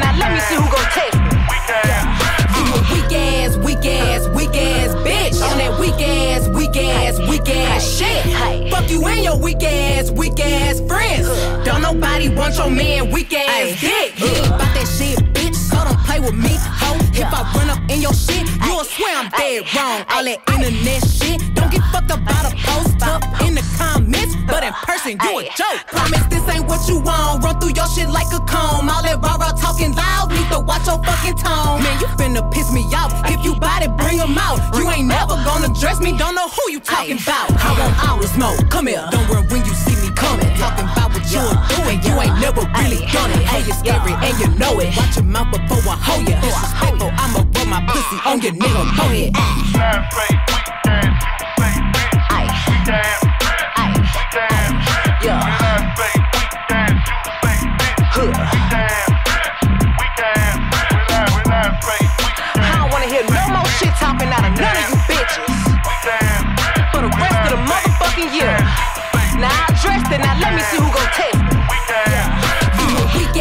now let me see who gon' test me. You a weak ass, weak ass, weak ass bitch. On that weak ass, weak ass, weak ass shit. Fuck you and your weak ass, weak ass friends. Don't nobody want your man weak ass dick. Ain't about that shit, bitch. So don't play with me, ho. If I run up in your shit, you'll swear I'm dead wrong. All that internet shit. Don't get fucked up by the post up in the comments, but in person you a joke. Promise this ain't what you want. Run through your shit like a watch your fucking tone. Man, you finna piss me off. If you bout it, bring 'em out. You ain't never gonna dress me. Don't know who you talking about. I want hours more. Come here. Don't worry when you see me coming. Talking about what you're doing. You ain't never really done it. Hey, you're scary and you know it. Watch your mouth before I hold you. Disrespectful, I'ma rub my pussy on your nigga. Go ahead. I It, now let me see who gon' me. You a weak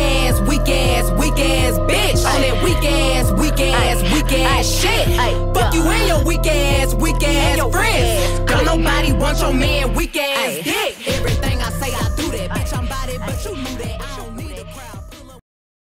bitch. On that weak ass, weak shit. Fuck you and your weak ass, weak ass friends. Don't nobody want your man weak ass dick.